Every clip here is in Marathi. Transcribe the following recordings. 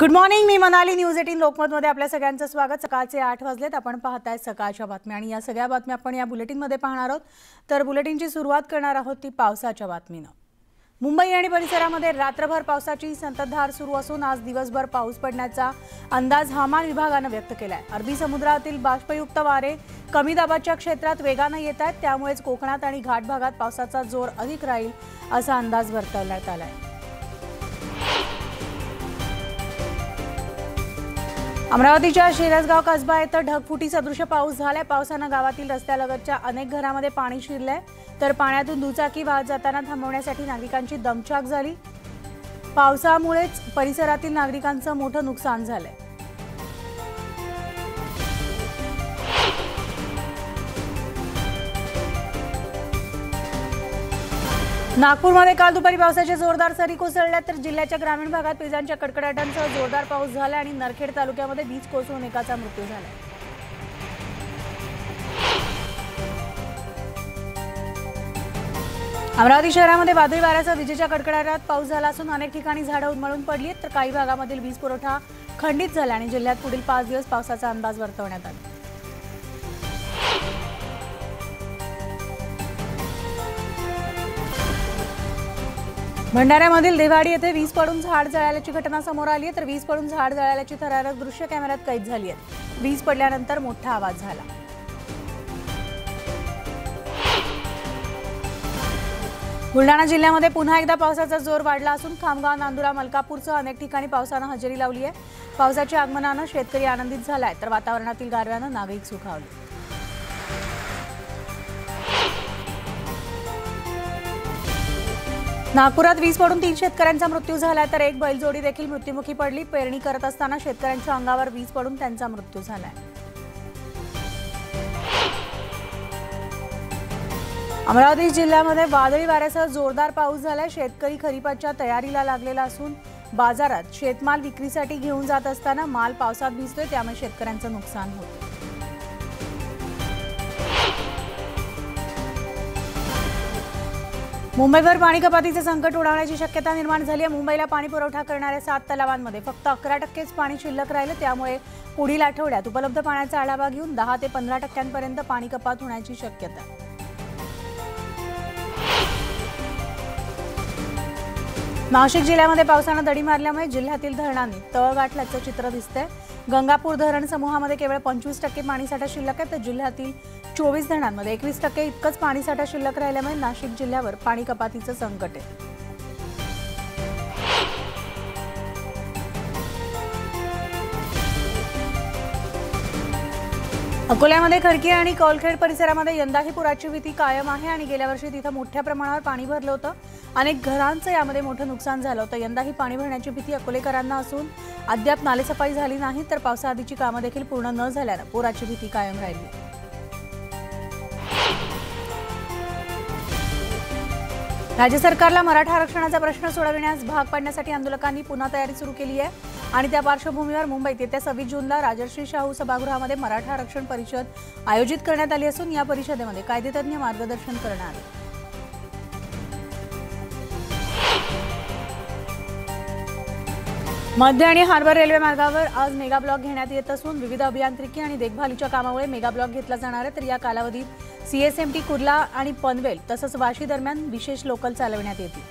गुड मॉर्निंग मी मनाली न्यूज एटीन लोकमतमध्ये आपल्या सगळ्यांचं स्वागत. सकाळचे आठ वाजलेत. आपण पाहताय सकाळच्या बातम्या आणि या सगळ्या बातम्या आपण या बुलेटिनमध्ये पाहणार आहोत. तर बुलेटिनची सुरुवात करणार आहोत ती पावसाच्या बातमीनं. मुंबई आणि परिसरामध्ये रात्रभर पावसाची संततधार सुरू असून आज दिवसभर पाऊस पडण्याचा अंदाज हवामान विभागानं व्यक्त केलाय. अरबी समुद्रातील बाष्पयुक्त वारे कमी दाबाच्या क्षेत्रात वेगानं येत आहेत त्यामुळेच कोकणात आणि घाट भागात पावसाचा जोर अधिक राहील असा अंदाज वर्तवण्यात आलाय. अमरावतीच्या शिरसगाव कसबा इथं ढगफुटी सदृश पाऊस झालाय. पावसानं गावातील रस्त्यालगतच्या अनेक घरामध्ये पाणी शिरलंय. तर पाण्यातून दुचाकी वाहत जाताना थांबवण्यासाठी नागरिकांची दमछाक झाली. पावसामुळेच परिसरातील नागरिकांचं मोठं नुकसान झालंय. नागपूरमध्ये काल दुपारी पावसाच्या जोरदार सरी कोसळल्या तर जिल्ह्याच्या ग्रामीण भागात विजांच्या कडकडाटांसह जोरदार पाऊस झाला आणि नरखेड तालुक्यामध्ये वीज कोसळून एकाचा मृत्यू झाला. अमरावती शहरामध्ये वादळी वाऱ्यासह विजेच्या कडकडाटात पाऊस झाला असून अनेक ठिकाणी झाडं उन्मळून पडली तर काही भागामधील वीज पुरवठा खंडित झाला आणि जिल्ह्यात पुढील पाच दिवस पावसाचा अंदाज वर्तवण्यात आला. भंडाऱ्यामधील देवाडी येथे वीज पडून झाड जळाल्याची घटना समोर आली आहे. तर वीज पडून झाड जळाल्याची थरारक दृश्य कॅमेऱ्यात कैद झाली आहेत वीज पडल्यानंतर मोठा आवाज झाला. बुलढाणा जिल्ह्यामध्ये पुन्हा एकदा पावसाचा जोर वाढला असून खामगाव नांदुरा मलकापूरसह अनेक ठिकाणी पावसानं हजेरी लावली आहे. पावसाच्या आगमनानं शेतकरी आनंदित झालाय. तर वातावरणातील गारव्यानं नागरिक सुखावले. नागपुरात वीज पडून तीन शेतकऱ्यांचा मृत्यू झालाय तर एक बैलजोडी देखील मृत्युमुखी पडली. पेरणी करत असताना शेतकऱ्यांच्या अंगावर वीज पडून त्यांचा मृत्यू झालाय. अमरावती जिल्ह्यामध्ये वादळी वाऱ्यासह जोरदार पाऊस झालाय. शेतकरी खरीपाच्या तयारीला लागलेला असून बाजारात शेतमाल विक्रीसाठी घेऊन जात असताना माल पावसात भिजतोय त्यामुळे शेतकऱ्यांचं नुकसान होतं मुंबईवर पाणी कपातीचे संकट उडावण्याची शक्यता निर्माण झाली आहे. मुंबईला पाणी पुरवठा करणाऱ्या सात तलावांमध्ये फक्त अकरा टक्केच पाणी शिल्लक राहिलं. त्यामुळे पुढील आठवड्यात उपलब्ध पाण्याचा आढावा घेऊन दहा ते पंधरा टक्क्यांपर्यंत पाणी कपात होण्याची शक्यता. नाशिक जिल्ह्यामध्ये पावसानं दडी मारल्यामुळे जिल्ह्यातील धरणांनी तळ गाठल्याचं चित्र दिसतंय. गंगापूर धरण समूहामध्ये केवळ पंचवीस टक्के पाणीसाठा शिल्लक आहे तर जिल्ह्यातील चोवीस धरणांमध्ये एकवीस टक्के इतकंच पाणीसाठा शिल्लक राहिल्यामुळे नाशिक जिल्ह्यावर पाणी कपातीचं संकट आहे. अकोल्यामध्ये खडकी आणि कौलखेड परिसरामध्ये यंदाही पुराची भीती कायम आहे आणि गेल्या वर्षी तिथं मोठ्या प्रमाणावर पाणी भरलं होतं. अनेक घरांचं यामध्ये मोठं नुकसान झालं होतं. यंदाही पाणी भरण्याची भीती अकोलेकरांना असून अद्याप नालेसफाई झाली नाही तर पावसाआधीची कामं देखील पूर्ण न झाल्यानं पुराची भीती कायम राहिली. राज्य सरकारला मराठा आरक्षणाचा प्रश्न सोडविण्यास भाग पाडण्यासाठी आंदोलकांनी पुन्हा तयारी सुरू केली आहे आणि त्या पार्श्वभूमीवर मुंबईत येत्या सव्वीस जूनला राजर्षी शाहू सभागृहामध्ये मराठा आरक्षण परिषद आयोजित करण्यात आली असून या परिषदेमध्ये कायदेतज्ञ मार्गदर्शन करणार मध्य आणि हार्बर रेल्वे मार्गावर आज मेगा ब्लॉक घेण्यात येत असून विविध अभियांत्रिकी आणि देखभालीच्या कामामुळे मेगा ब्लॉक घेतला जाणार आहे. तर या कालावधीत सीएसएमटी कुर्ला आणि पनवेल तसंच वाशी दरम्यान विशेष लोकल चालवण्यात येतील.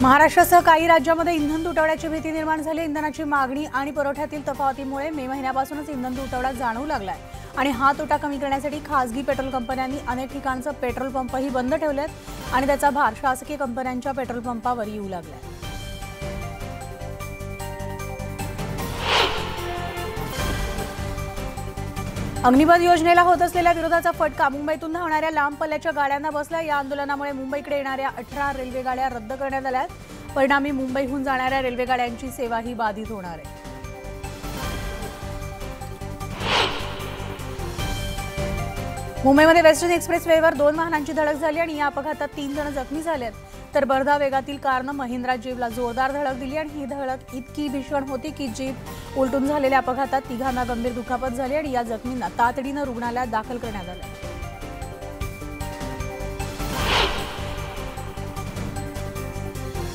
महाराष्ट्रासह काही राज्यामध्ये इंधन तुटवड्याची भीती निर्माण झाली. इंधनाची मागणी आणि पुरवठ्यातील तफावतीमुळे मे महिन्यापासूनच इंधन तुटवडा जाणवू लागलाय. आणि हा तोटा कमी करण्यासाठी खासगी पेट्रोल कंपन्यांनी अनेक ठिकाणचं पेट्रोल पंपही बंद ठेवलेत आणि त्याचा भार शासकीय कंपन्यांच्या पेट्रोल पंपावर येऊ लागलाय. अग्निपथ योजनेला होत असलेल्या विरोधाचा फटका मुंबईतून धावणाऱ्या लांब पल्ल्याच्या गाड्यांना बसला या आंदोलनामुळे मुंबईकडे येणाऱ्या अठरा रेल्वे गाड्या रद्द करण्यात आल्या आहेत. परिणामी मुंबईहून जाणाऱ्या रेल्वे गाड्यांची सेवाही बाधित होणार आहे. मुंबईमध्ये वेस्टर्न एक्सप्रेस वेवर दोन वाहनांची धडक झाली आणि या अपघातात तीन जण जखमी झाले तर बर्धा वेगातील कारनं महिंद्रा जीपला जोरदार धडक दिली आणि ही धडक इतकी भीषण होती की जीप उलटून झालेल्या अपघातात तिघांना गंभीर दुखापत झाली आणि या जखमींना तातडीनं रुग्णालयात दाखल करण्यात आलं.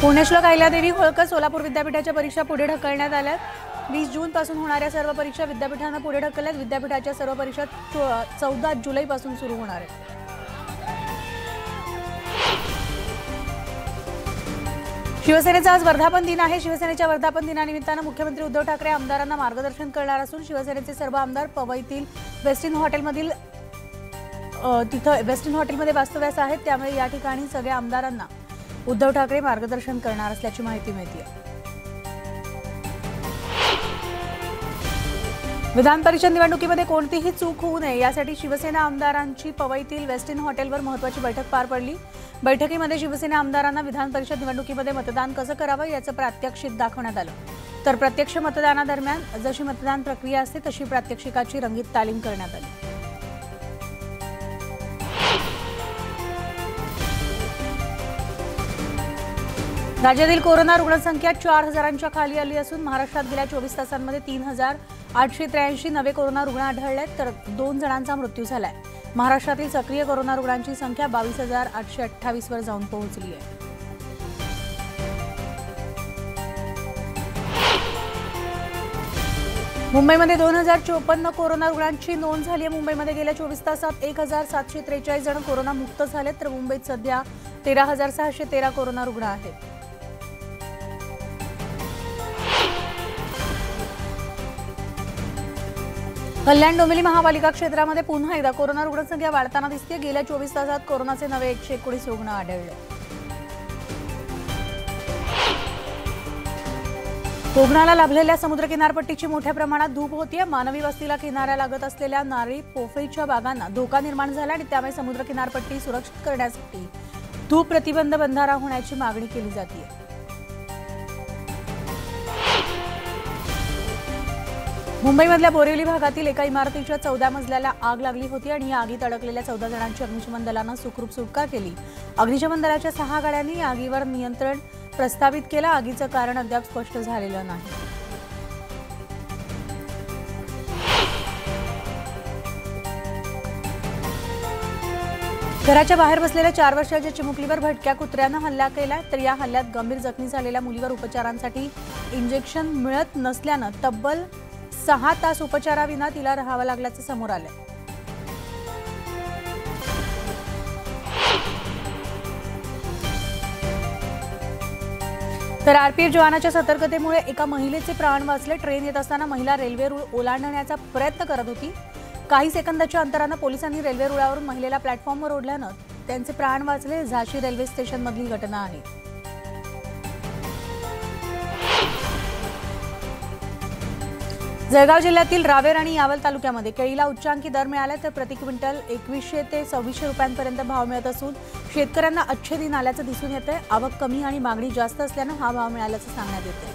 पुण्यश्लोक अहिल्यादेवी होळकर सोलापूर विद्यापीठाच्या परीक्षा पुढे ढकलण्यात आल्या वीस जूनपासून होणाऱ्या सर्व परीक्षा विद्यापीठांना पुढे ढकलल्यात. विद्यापीठाच्या सर्व परीक्षा चौदा जुलैपासून सुरू होणार आहेत. शिवसेनेचा आज वर्धापन दिन आहे. शिवसेनेच्या वर्धापन दिनानिमित्तानं मुख्यमंत्री उद्धव ठाकरे आमदारांना मार्गदर्शन करणार असून शिवसेनेचे सर्व आमदार पवईतील वेस्टिन हॉटेलमधील तिथं वेस्टिन हॉटेलमध्ये वास्तव्यास आहेत. त्यामुळे या ठिकाणी सगळ्या आमदारांना उद्धव ठाकरे मार्गदर्शन करणार असल्याची माहिती मिळते विधान परिषद निवडणुकीमध्ये कोणतीही चूक होऊ नये. यासाठी शिवसेना आमदारांची पवईतील वेस्टिन हॉटेलवर महत्वाची बैठक पार पडली. बैठकीमध्ये शिवसेना आमदारांना विधान परिषद निवडणुकीमध्ये मतदान कसं करावं याचं प्रात्यक्षिक दाखवण्यात आलं. तर प्रत्यक्ष मतदानादरम्यान जशी मतदान प्रक्रिया असते तशी प्रात्यक्षिकाची रंगीत तालीम करण्यात आली. राज्यातील कोरोना रुग्णसंख्या चार हजारांच्या खाली आली असून महाराष्ट्रात गेल्या चोवीस तासांमध्ये तीन हजार आठशे त्र्याऐंशी नवे कोरोना रुग्ण आढळलेत तर दोन जणांचा मृत्यू झालाय. महाराष्ट्रातील सक्रिय कोरोना रुग्णांची संख्या बावीस हजार आठशे अठ्ठावीस वर जाऊन पोहोचली आहे. मुंबईमध्ये दोन हजार चोपन्न कोरोना रुग्णांची नोंद झाली आहे. मुंबईमध्ये गेल्या चोवीस तासात एक हजार सातशे त्रेचाळीस जण कोरोना मुक्त झालेत तर मुंबईत सध्या तेरा हजार सहाशे तेरा कोरोना रुग्ण आहेत. कल्याण डोंबिवली महापालिका क्षेत्रामध्ये पुन्हा एकदा कोरोना रुग्णसंख्या वाढताना दिसते गेल्या चोवीस तासात कोरोनाचे नवे एकशे एकोणीस रुग्ण आढळले. कोकणाला लाभलेल्या समुद्र किनारपट्टीची मोठ्या प्रमाणात धूप होतीये. मानवी वस्तीला किनाऱ्या लागत असलेल्या नारळी पोफईच्या बागांना धोका निर्माण झाला आणि त्यामुळे समुद्र किनारपट्टी सुरक्षित करण्यासाठी धूप प्रतिबंध बंधारा होण्याची मागणी केली जाते मुंबईमधल्या बोरिवली भागातील एका इमारतीच्या चौदा मजल्याला आग लागली होती आणि या आगीत अडकलेल्या चौदा जणांची अग्निशमन दलानं सुखरूप सुटका केली. अग्निशमन दलाच्या सहा गाड्यांनी या आगीवर नियंत्रण प्रस्थापित केलं. आगीचं कारण अद्याप स्पष्ट झालेलं नाही. घराच्या बाहेर बसलेल्या चार वर्षाच्या चिमुकलीवर भटक्या कुत्र्यानं हल्ला केला तर या हल्ल्यात गंभीर जखमी झालेल्या मुलीवर उपचारांसाठी इंजेक्शन मिळत नसल्यानं तब्बल सहा तास उपचाराविना तिला राहावं लागल्याचं समोर आलं तर आरपीएफ जवानाच्या सतर्कतेमुळे एका महिलेचे प्राण वाचले. ट्रेन येत असताना महिला रेल्वे रुळ ओलांडण्याचा प्रयत्न करत होती. काही सेकंदाच्या अंतरानं पोलिसांनी रेल्वे रुळावरून महिलेला प्लॅटफॉर्मवर ओढल्यानं त्यांचे प्राण वाचले. झाशी रेल्वे स्टेशनमधली घटना आहे. जळगाव जिल्ह्यातील रावेर आणि यावल तालुक्यामध्ये केळीला उच्चांकी दर मिळाला तर प्रति क्विंटल एकवीसशे ते सव्वीसशे रुपयांपर्यंत भाव मिळत असून शेतकऱ्यांना अच्छे दिन आल्याचं दिसून येतंय. आवक कमी आणि मागणी जास्त असल्यानं हा भाव मिळाल्याचं सांगण्यात येतंय.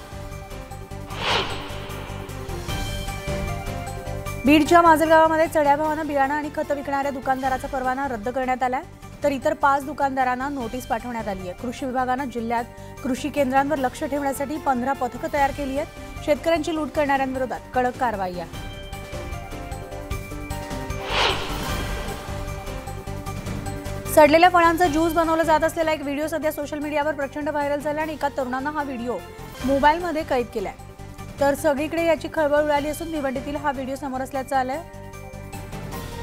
बीडच्या माजलगावामध्ये चढ्या भावानं बियाणं आणि खतं विकणाऱ्या दुकानदाराचा परवाना रद्द करण्यात आला आहे तर इतर पाच दुकानदारांना नोटीस पाठवण्यात आली आहे. कृषी विभागानं जिल्ह्यात कृषी केंद्रांवर लक्ष ठेवण्यासाठी पंधरा पथकं तयार केली आहेत. शेतकऱ्यांची लूट करणाऱ्यांविरोधात कडक कारवाई आहे. सडलेल्या फळांचा ज्यूस बनवलं जात असलेला एक व्हिडिओ सध्या सोशल मीडियावर प्रचंड व्हायरल झाला आणि एका तरुणानं हा व्हिडिओ मोबाईलमध्ये कैद केलाय. तर सगळीकडे याची खळबळ उडाली असून भिवंडीतील हा व्हिडिओ समोर असल्याचं आलंय.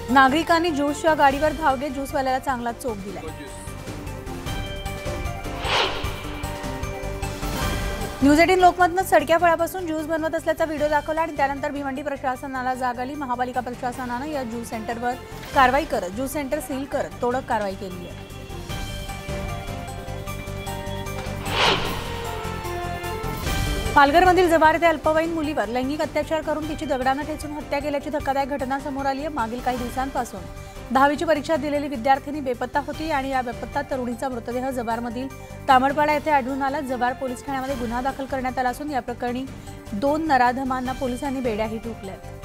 नागरिकांनी ज्यूसच्या गाडीवर धाव घेत ज्यूसवाल्याला चांगला चोप दिलाय. न्यूज एटीन लोकमतनं सडक्या फळापासून ज्यूस बनवत असल्याचा व्हिडिओ दाखवला आणि त्यानंतर भिवंडी प्रशासनाला जाग आली. महापालिका प्रशासनानं या ज्यूस सेंटरवर कारवाई करत ज्यूस सेंटर सील करत तोडक कारवाई केली आहे. पालघरमधील जवार ते अल्पवयीन मुलीवर लैंगिक अत्याचार करून तिची दगडानं ठेचून हत्या केल्याची धक्कादायक घटना समोर आली आहे मागील काही दिवसांपासून. दहावीची परीक्षा दिलेली विद्यार्थिनी बेपत्ता होती आणि या बेपत्ता तरुणीचा मृतदेह जवारमधील तामडपाडा येथे आढळून आला. जवार पोलीस ठाण्यामध्ये गुन्हा दाखल करण्यात आला असून या प्रकरणी दोन नराधमांना पोलिसांनी बेड्याही ठोकल्यात.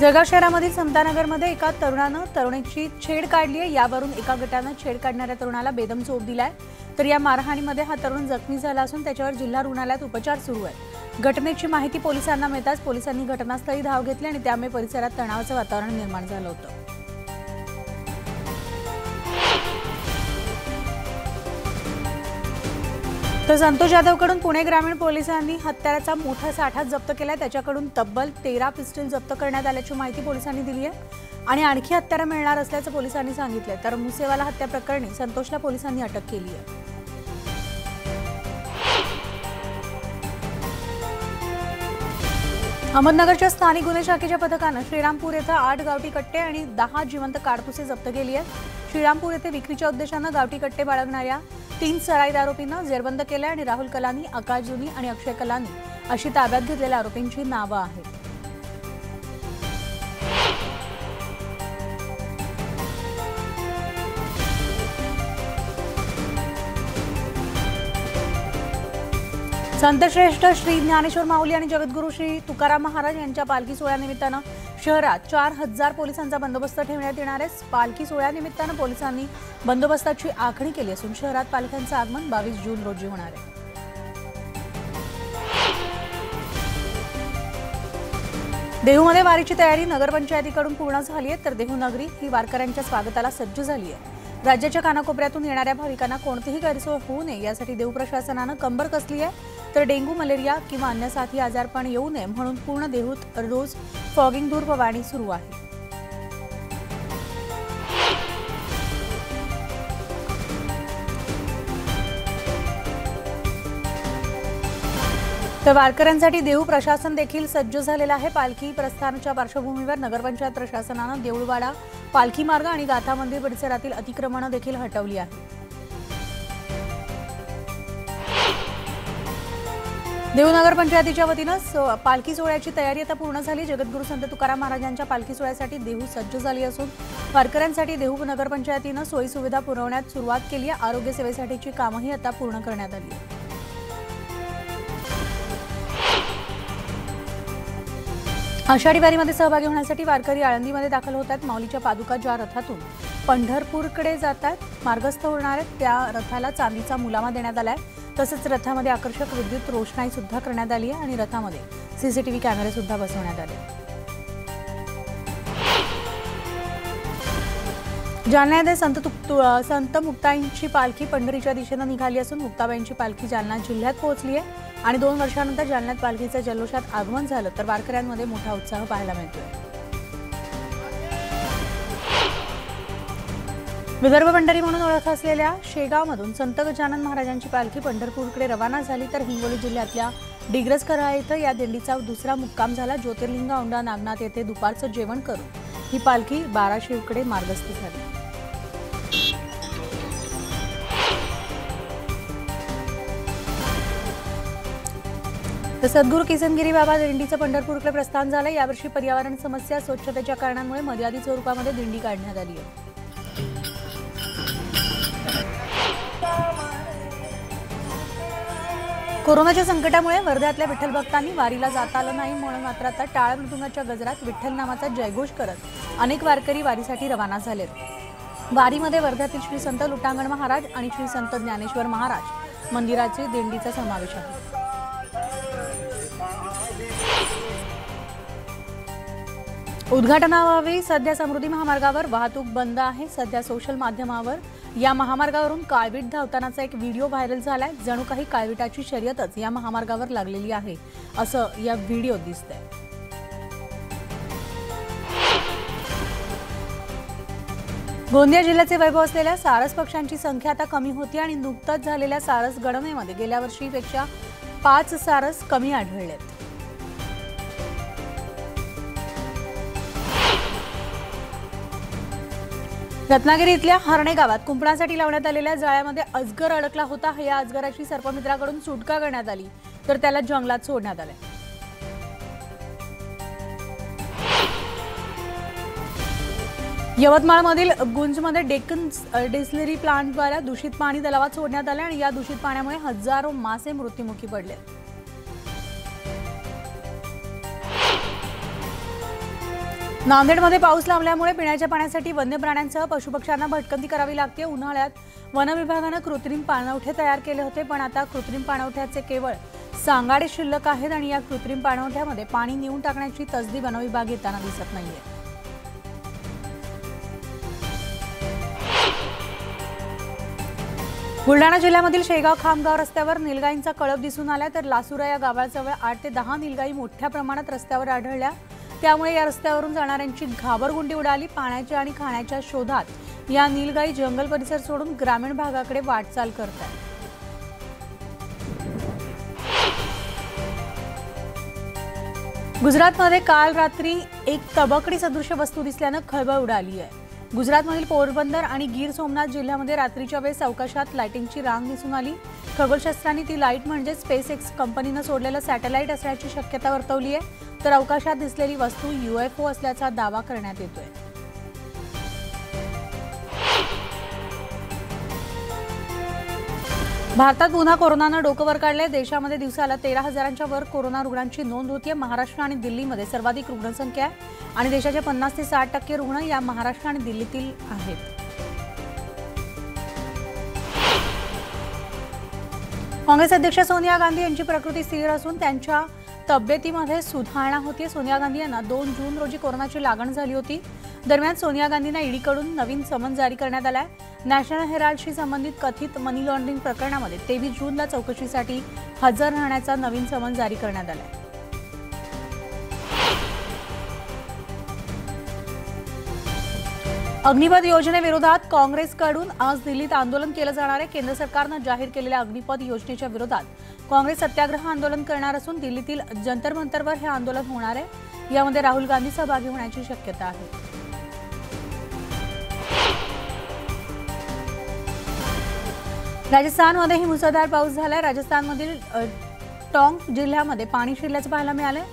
जळगाव शहरामधील समतानगरमध्ये एका तरुणानं तरुणीची छेड काढली आहे. यावरून एका गटानं छेड काढणाऱ्या तरुणाला बेदम चोप दिलाय. तर या मारहाणीमध्ये हा तरुण जखमी झाला असून त्याच्यावर जिल्हा रुग्णालयात उपचार सुरू आहे घटनेची माहिती पोलिसांना मिळताच पोलिसांनी घटनास्थळी धाव घेतली आणि त्यामुळे परिसरात तणावाचं वातावरण निर्माण झालं होतं. तर संतोष जाधवकडून पुणे ग्रामीण पोलिसांनी हत्याराचा मोठा साठा जप्त केलाय. त्याच्याकडून तब्बल तेरा पिस्टल जप्त करण्यात आल्याची माहिती पोलिसांनी दिली आहे. आणि आणखी हत्यारं मिळणार असल्याचं पोलिसांनी सांगितलंय. तर मुसेवाला हत्या प्रकरणी संतोषला पोलिसांनी अटक केली आहे. अहमदनगरच्या स्थानिक गुन्हे शाखेच्या पथकानं श्रीरामपूर येथे आठ गावठी कट्टे आणि दहा जिवंत काडपुसे जप्त केली आहेत. श्रीरामपूर येथे विक्रीच्या उद्देशानं गावठी कट्टे बाळगणाऱ्या तीन सराईत आरोपींना जेरबंद केलं आणि राहुल कलानी आकाश जुनी आणि अक्षय कलानी अशी ताब्यात घेतलेल्या आरोपींची नावं आहेत. संतश्रेष्ठ श्री ज्ञानेश्वर माऊली आणि जगद्गुरू श्री तुकाराम महाराज यांच्या पालखी सोहळ्यानिमित्तानं शहरात चार हजार पोलिसांचा बंदोबस्त ठेवण्यात येणार आहे. पालखी सोहळ्यानिमित्तानं पोलिसांनी बंदोबस्ताची आखणी केली असून शहरात पालख्यांचं आगमन बावीस जून रोजी होणार आहे. देहूमध्ये वारीची तयारी नगरपंचायतीकडून पूर्ण झाली आहे तर देहू नगरी ही वारकऱ्यांच्या स्वागताला सज्ज झाली आहे. राज्याच्या कानाकोपऱ्यातून येणाऱ्या भाविकांना कोणतीही गैरसोय होऊ नये. यासाठी देऊ प्रशासनानं कंबर कसली आहे तर डेंग्यू मलेरिया किंवा अन्य साथी आजारपण येऊ नये म्हणून पूर्ण देहूत रोज फॉगिंग धूर फवारणी सुरू आहे. तर वारकऱ्यांसाठी देऊ प्रशासन देखील सज्ज झालेलं आहे. पालखी प्रस्थानच्या पार्श्वभूमीवर नगरपंचायत प्रशासनानं देऊळवाडा पालखी मार्ग आणि गाथा मंदिर परिसरातील अतिक्रमणं देखील हटवली आहेत. देऊ नगरपंचायतीच्या वतीनं पालखी सोहळ्याची तयारी आता पूर्ण झाली. जगद्गुरू संत तुकाराम महाराजांच्या पालखी सोहळ्यासाठी देहू सज्ज झाली असून वारकऱ्यांसाठी देहू नगरपंचायतीनं सोयीसुविधा पुरवण्यात सुरुवात केली आहे. आरोग्य सेवेसाठीची कामंही आता पूर्ण करण्यात आली आषाढी वारीमध्ये सहभागी होण्यासाठी वारकरी आळंदीमध्ये दाखल होत आहेत. माऊलीच्या पादुका ज्या रथातून पंढरपूरकडे जात आहेत मार्गस्थ होणार आहेत त्या रथाला चांदीचा मुलामा देण्यात आला आहे तसंच रथामध्ये आकर्षक विद्युत रोषणाई सुद्धा करण्यात आली आहे आणि रथामध्ये सीसीटीव्ही कॅमेरे सुद्धा बसवण्यात आले. जालना येथे संत संत मुक्ताईंची पालखी पंढरीच्या दिशेनं निघाली असून मुक्ताबाईंची पालखी जालना जिल्ह्यात पोहोचली आहे. आणि दोन वर्षानंतर जालन्यात पालखीचं जल्लोषात आगमन झालं तर वारकऱ्यांमध्ये मोठा उत्साह पाहायला मिळतोय. विदर्भ पंढरी म्हणून ओळख असलेल्या शेगावमधून संत गजानन महाराजांची पालखी पंढरपूरकडे रवाना झाली तर हिंगोली जिल्ह्यातल्या डिग्रज करा इथं या दिंडीचा दुसरा मुक्काम झाला. ज्योतिर्लिंग औंढा नागनाथ येथे दुपारचं जेवण करून ही पालखी बाराशिवकडे मार्गस्थ झाली. तर सद्गुरू किसनगिरी बाबा दिंडीचं पंढरपूरकडे प्रस्थान झालं. यावर्षी पर्यावरण समस्या स्वच्छतेच्या कारणांमुळे मर्यादित स्वरूपामध्ये दिंडी काढण्यात आली आहे. कोरोनाच्या संकटामुळे वर्ध्यातल्या विठ्ठल भक्तांनी वारीला जाता आलं नाही म्हणून मात्र आता टाळ मृदुंगाच्या गजरात विठ्ठल नामाचा जयघोष करत अनेक वारकरी वारीसाठी रवाना झालेत. वारीमध्ये वर्ध्यातील श्री संत लुटांगण महाराज आणि श्री संत ज्ञानेश्वर महाराज मंदिराचे दिंडीचा समावेश आहे. उद्घाटनावेळी सध्या समृद्धी महामार्गावर वाहतूक बंद आहे. सध्या सोशल माध्यमावर या महामार्गावरून काळवीट धावतानाचा एक व्हिडिओ व्हायरल झालाय. जणू काही काळविटाची शर्यतच या महामार्गावर लागलेली आहे. असं या व्हिडिओ दिसतंय. गोंदिया जिल्ह्याचे वैभव असलेल्या सारस पक्ष्यांची संख्या आता कमी होती आणि नुकताच झालेल्या सारस गणनेमध्ये गेल्या वर्षीपेक्षा पाच सारस कमी आढळलेत. रत्नागिरी इथल्या हरणे गावात कुंपणासाठी लावण्यात आलेल्या जाळ्यामध्ये अजगर अडकला होता. या अजगराची सर्पमित्राकडून सुटका करण्यात आली. तर त्याला जंगलात सोडण्यात आले. यवतमाळमधील गुंजमध्ये डेक्कन डिस्लरी प्लांटद्वारे दूषित पाणी तलावात सोडण्यात आले आणि या दूषित पाण्यामुळे हजारो मासे मृत्युमुखी पडले. नांदेडमध्ये पाऊस लावल्यामुळे पिण्याच्या पाण्यासाठी वन्य प्राण्यांसह पशुपक्ष्यांना भटकंती करावी लागते. उन्हाळ्यात वन विभागानं कृत्रिम पाणवठे तयार केले होते पण आता कृत्रिम पाणवठ्याचे केवळ सांगाडे शिल्लक आहेत आणि या कृत्रिम पाणवठ्यामध्ये पाणी नेऊन टाकण्याची तसदी वनविभाग येताना दिसत नाहीये. बुलढाणा जिल्ह्यामधील शेगाव खामगाव रस्त्यावर निलगाईंचा कळप दिसून आलाय तर लासुरा या गावाजवळ आठ ते दहा निलगाई मोठ्या प्रमाणात रस्त्यावर आढळल्या. त्यामुळे या रस्त्यावरून जाणाऱ्यांची घाबरगुंडी उडाली. पाण्याच्या आणि खाण्याच्या शोधात या नीलगाई जंगल परिसर सोडून ग्रामीण भागाकडे वाटचाल करत आहेत गुजरातमध्ये काल रात्री एक तबकडी सदृश वस्तू दिसल्यानं खळबळ उडाली आहे. गुजरातमधील पोरबंदर आणि गीर सोमनाथ जिल्ह्यामध्ये रात्रीच्या वेळेस अवकाशात लाईटिंगची रांग दिसून आली. खगोलशास्त्रांनी ती लाइट म्हणजे स्पेस एक्स कंपनीनं सोडलेलं सॅटेलाईट असण्याची शक्यता वर्तवली आहे तर अवकाशात दिसलेली वस्तू युएफओ असल्याचा दावा करण्यात येतोय. भारतात पुन्हा कोरोनानं डोकं वर काढलंय. देशामध्ये दिवसाला तेरा हजारांच्या वर कोरोना रुग्णांची नोंद होतीये. महाराष्ट्र आणि दिल्लीमध्ये सर्वाधिक रुग्णसंख्या आहे आणि देशाचे पन्नास ते साठ टक्के रुग्ण या महाराष्ट्र आणि दिल्लीतील आहेत. काँग्रेस अध्यक्ष सोनिया गांधी यांची प्रकृती स्थिर असून त्यांच्या तब्येतीमध्ये सुधारणा होती सोनिया गांधी यांना दोन जून रोजी कोरोनाची लागण झाली होती. दरम्यान सोनिया गांधींना ईडीकडून नवीन समन जारी करण्यात आलाय. नॅशनल हेराल्डशी संबंधित कथित मनी लॉन्ड्रिंग प्रकरणामध्ये तेवीस जूनला चौकशीसाठी हजर राहण्याचा नवीन समन जारी करण्यात आलाय. अग्निपथ योजनेविरोधात काँग्रेसकडून आज दिल्लीत आंदोलन केलं जाणार आहे. केंद्र सरकारनं जाहीर केलेल्या अग्निपथ योजनेच्या विरोधात काँग्रेस सत्याग्रह आंदोलन करणार असून दिल्लीतील जंतर मंतरवर हे आंदोलन होणार आहे. यामध्ये राहुल गांधी सहभागी होण्याची शक्यता आहे. राजस्थानमध्येही मुसळधार पाऊस झाला राजस्थानमधील अ, जिल्ह्यामध्ये पाणी शिरल्याचं पाहायला मिळालं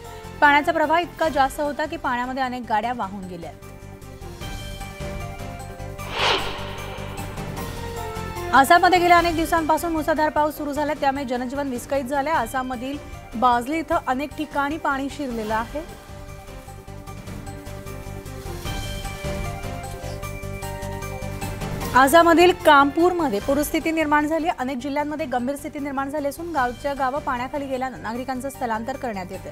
पाण्याचा प्रवाह इतका जास्त होता की पाण्यामध्ये अनेक गाड्या वाहून गेल्या आसाममध्ये गेल्या अनेक दिवसांपासून मुसळधार पाऊस सुरू झाला त्यामुळे जनजीवन विस्कळीत झालं आसाममधील बाजली इथं अनेक ठिकाणी पाणी शिरलेलं आहे. आसाममधील कामपूरमध्ये पूरस्थिती निर्माण झाली. अनेक जिल्ह्यांमध्ये गंभीर स्थिती निर्माण झाली असून गावच्या गावं पाण्याखाली गेल्यानं नागरिकांचं स्थलांतर करण्यात येते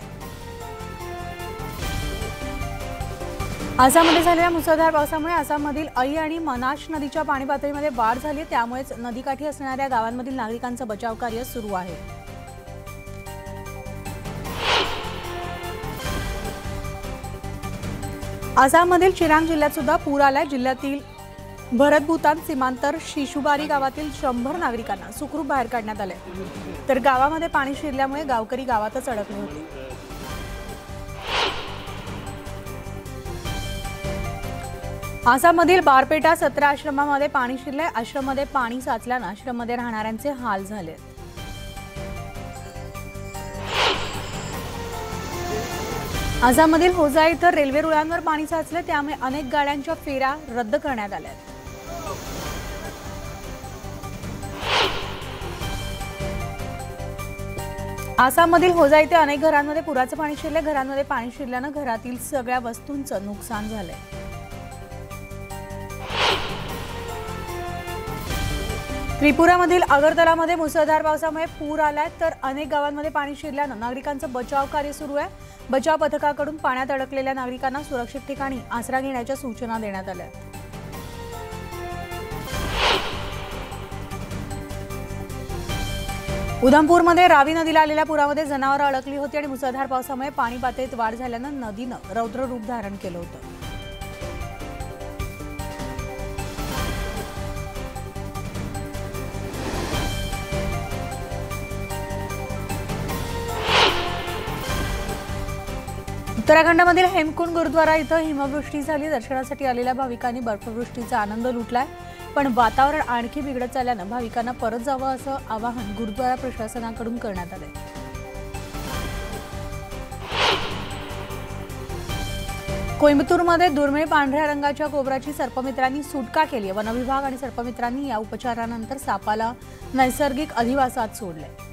आसाममध्ये झालेल्या मुसळधार पावसामुळे आसाममधील अई आणि मनाश नदीच्या पाणी पातळीमध्ये वाढ झाली त्यामुळेच नदीकाठी असणाऱ्या गावांमधील नागरिकांचं बचाव कार्य सुरू आहे. आसाममधील चिरांग जिल्ह्यात सुद्धा पूर आलाय. जिल्ह्यातील भरतभूतान सीमांतर शिशुबारी गावातील शंभर नागरिकांना सुखरूप बाहेर काढण्यात आले. तर गावामध्ये पाणी शिरल्यामुळे गावकरी गावातच अडकले होते. आसाममधील बारपेटा सतरा आश्रमामध्ये पाणी शिरले आश्रममध्ये पाणी साचल्यानं आश्रममध्ये राहणाऱ्यांचे हाल झाले. आसाममधील होजा इथं रेल्वे रुळांवर पाणी साचलं त्यामुळे अनेक गाड्यांच्या फेऱ्या रद्द करण्यात आल्या आसाममधील होजा इथे अनेक घरांमध्ये पुराचं पाणी शिरले घरांमध्ये पाणी शिरल्यानं घरातील सगळ्या वस्तूंचं नुकसान झालंय. त्रिपुरामधील अगरतलामध्ये मुसळधार पावसामुळे पूर आलाय तर अनेक गावांमध्ये पाणी शिरल्यानं नागरिकांचं बचाव कार्य सुरू आहे. बचाव पथकाकडून पाण्यात अडकलेल्या नागरिकांना सुरक्षित ठिकाणी आसरा घेण्याच्या सूचना देण्यात आल्या आहेत. उधमपूरमध्ये रावी नदीला आलेल्या पुरामध्ये जनावरं अडकली होती आणि मुसळधार पावसामुळे पाणी पातळीत वाढ झाल्यानं नदीनं रौद्र रूप धारण केलं होतं. उत्तराखंडमधील हेमकुंड गुरुद्वारा इथं हिमवृष्टी झाली. दर्शनासाठी आलेल्या भाविकांनी बर्फवृष्टीचा आनंद लुटलाय. पण वातावरण आणखी बिघडत चालल्यानं भाविकांना परत जावं असं आवाहन गुरुद्वारा प्रशासनाकडून करण्यात आलंय. कोइंबतूरमध्ये दुर्मिळ पांढऱ्या रंगाच्या कोबराची सर्पमित्रांनी सुटका केली आहे. वनविभाग आणि सर्पमित्रांनी या उपचारानंतर सापाला नैसर्गिक अधिवासात सोडले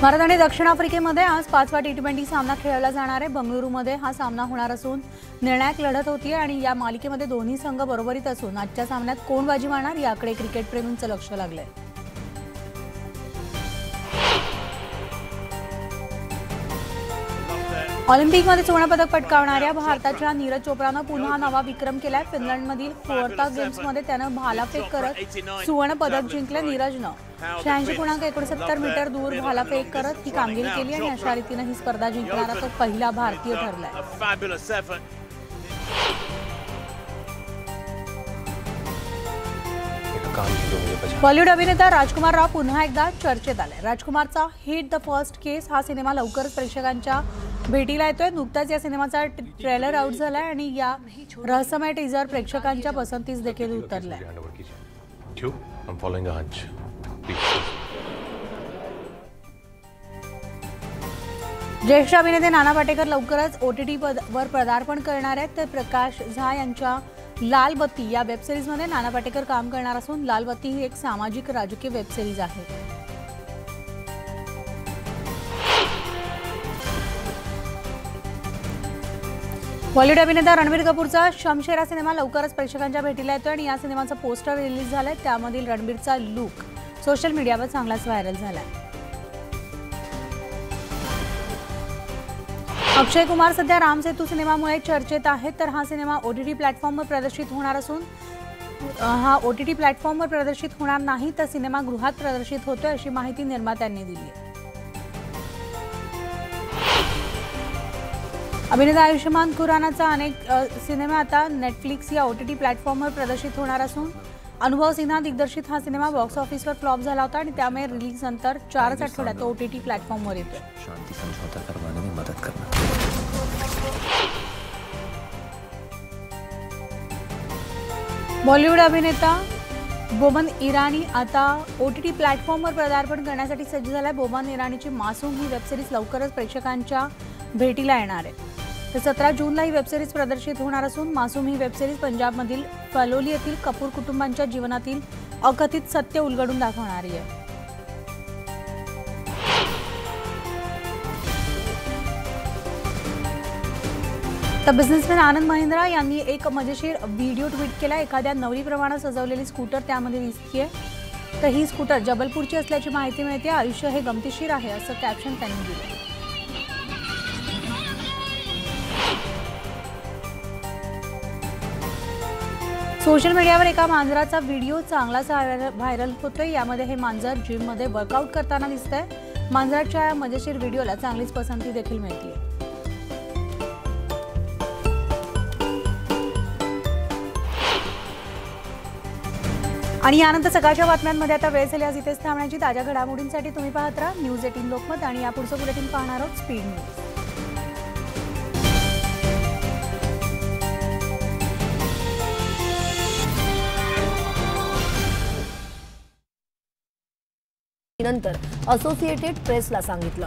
भारत आणि दक्षिण आफ्रिकेमध्ये आज पाचवा टी ट्वेंटी सामना खेळला जाणार आहे. बंगळुरूमध्ये हा सामना होणार असून निर्णायक लढत होती आणि या मालिकेमध्ये दोन्ही संघ बरोबरीत असून आजच्या सामन्यात कोण बाजी मारणार याकडे क्रिकेटप्रेमींचं लक्ष लागलंय. ऑलिम्पिकमध्ये सुवर्णपदक पटकावणाऱ्या भारताच्या नीरज चोप्रानं पुन्हा नवा विक्रम केलाय. फिनलंडमधील फोर्ता गेम्समध्ये त्यानं भालाफेक करत सुवर्णपदक जिंकलं नीरजनं. शहाऐंशी पूर्णांक एकोणसत्तर मीटर दूर भालाफेक करत ही कामगिरी केली आणि अशा रीतीनं ही स्पर्धा जिंकणारा तो पहिला भारतीय ठरलाय. बॉलिवूड अभिनेता राजकुमार राव पुन्हा एकदा चर्चेत आलाय. राजकुमारचा हिट द फर्स्ट केस हा सिनेमा लवकरच प्रेक्षकांच्या भेटीला येतोय. नुकताच या सिनेमाचा ट्रेलर आउट झालाय आणि या रहस्यमय टीजर प्रेक्षकांच्या पसंतीस देखील उतरलाय. ज्येष्ठ अभिनेते नाना पाटेकर लवकरच ओ टी टी वर पदार्पण करणार आहेत. तर प्रकाश झा यांच्या लाल बत्ती या वेबसिरीजमध्ये नाना पाटेकर काम करणार असून लाल बत्ती ही एक सामाजिक राजकीय वेबसिरीज आहे. बॉलिवूड अभिनेता रणबीर कपूरचा शमशेरा सिनेमा लवकरच प्रेक्षकांच्या भेटीला येतोय आणि या सिनेमाचं पोस्टर रिलीज झालंय त्यामधील रणबीरचा लुक सोशल मीडियावर चांगलाच व्हायरल झालाय. अक्षय कुमार सध्या राम सेतू सिनेमामुळे चर्चेत आहे तर हा सिनेमा ओ टी टी प्लॅटफॉर्मवर प्रदर्शित होणार असून हा ओ टी टी प्लॅटफॉर्मवर प्रदर्शित होणार नाही तर सिनेमा गृहात प्रदर्शित होतोय अशी माहिती निर्मात्यांनी दिली आहे. अभिनेता आयुष्यमान खुरानाचा अनेक सिनेमा आता नेटफ्लिक्स या ओ टी टी प्लॅटफॉर्मवर प्रदर्शित होणार असून अनुभव सिन्हा दिग्दर्शित हा सिनेमा बॉक्स ऑफिसवर फ्लॉप झाला होता आणि त्यामुळे रिलीज नंतर चारच आठवड्यात ओ टी टी प्लॅटफॉर्मवर येतोय. शांति समझौता करवाने में मदद करना बॉलिवूड अभिनेता बोमन इराणी आता ओ टी टी प्लॅटफॉर्मवर पदार्पण करण्यासाठी सज्ज झालाय. बोमन इराणीची मासूम ही वेबसिरीज लवकरच प्रेक्षकांच्या भेटीला येणार आहे. ते सतरा जूनला ही वेबसिरीज प्रदर्शित होणार असून मासूम ही वेबसिरीज पंजाबमधील फलोली येथील कपूर कुटुंबांच्या जीवनातील अकथित सत्य उलगडून दाखवणारी आहे. तर बिझनेसमॅन आनंद महिंद्रा यांनी एक मजेशीर व्हिडिओ ट्विट केला. एखाद्या नवरीप्रमाणे सजवलेली स्कूटर त्यामध्ये दिसतीये. तर ही स्कूटर जबलपूरची असल्याची माहिती मिळते. आयुष्य हे गमतीशीर आहे असं कॅप्शन त्यांनी दिलं. सोशल मीडियावर एका मांजराचा व्हिडिओ चांगलाच व्हायरल होतोय. यामध्ये हे मांजर जिममध्ये वर्कआउट करताना दिसतंय. मांजराच्या या मजेशीर व्हिडिओला चांगलीच पसंती देखील मिळते आणि यानंतर सकाळच्या बातम्यांमध्ये आता वेळ झाली आज इथेच थांबण्याची ताज्या घडामोडींसाठी तुम्ही पाहत राहा. न्यूज एटीन लोकमत आणि यापुढचं बुलेटिन पाहणार आहोत स्पीड न्यूज. नंतर असोसिएटेड प्रेसला सांगितलं.